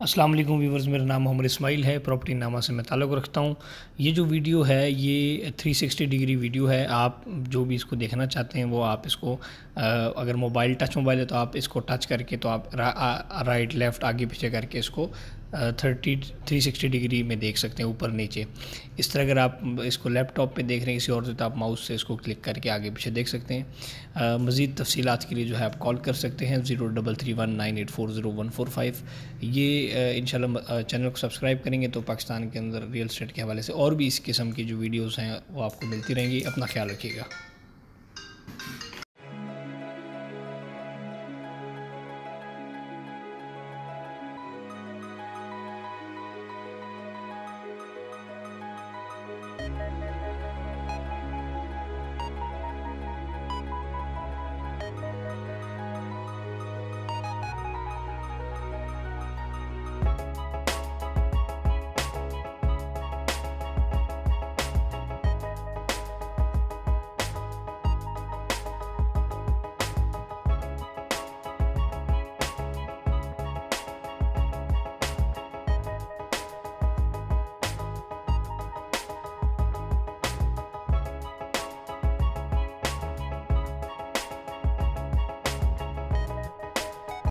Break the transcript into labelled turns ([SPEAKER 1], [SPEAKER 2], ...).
[SPEAKER 1] अस्सलाम वालेकुम व्यूवर्स मेरा नाम मोहम्मद इस्माइल है प्रॉपर्टी नामा से मैं ताल्लुक़ रखता हूँ। ये जो वीडियो है ये 360 डिग्री वीडियो है। आप जो भी इसको देखना चाहते हैं वो आप इसको अगर मोबाइल टच मोबाइल है तो आप इसको टच करके तो आप रा, आ, राइट लेफ़्ट आगे पीछे करके इसको थर्टी, थ्री सिक्सटी डिग्री में देख सकते हैं, ऊपर नीचे। इस तरह अगर आप इसको लैपटॉप पे देख रहे हैं किसी और से तो आप माउस से इसको क्लिक करके आगे पीछे देख सकते हैं। मज़ीद तफसीत के लिए जो है आप कॉल कर सकते हैं, zero double three one nine eight four zero one four five. ये इन चैनल को सब्सक्राइब करेंगे तो पाकिस्तान के अंदर रियल स्टेट के हवाले से और भी इस किस्म की जो वीडियोज़ हैं, वो आपको मिलती रहेंगी। अपना ख्याल रखिएगा।